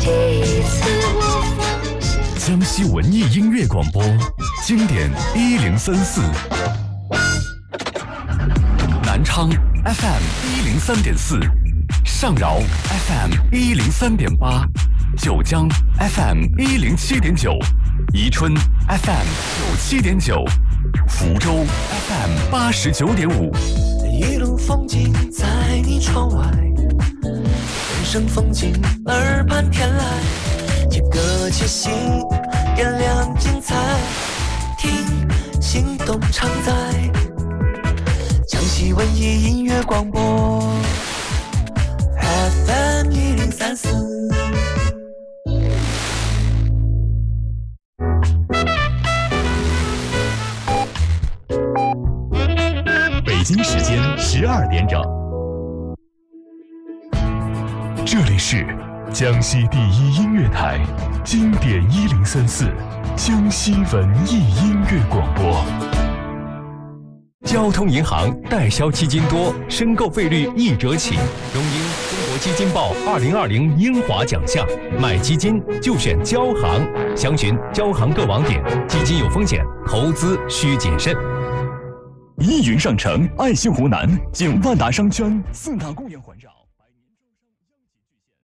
第一次我。江西文艺音乐广播，经典一零三四。南昌 FM 一零三点四，上饶 FM 一零三点八，九江 FM 一零七点九，宜春 FM 九七点九，福州 FM 八十九点五。一路风景在你窗外，生风景耳畔天籁，几个气息点亮精彩，听心动常在。江西文艺音乐广播，FM 一零三四。北京时间十二点整，这里是江西第一音乐台，经典一零三四，江西文艺音乐广播。交通银行代销基金多，申购费率一折起。荣膺中国基金报二零二零英华奖项，买基金就选交行。详询交行各网点。基金有风险，投资需谨慎。依云上城，爱心湖南，景万达商圈，四大公园环绕。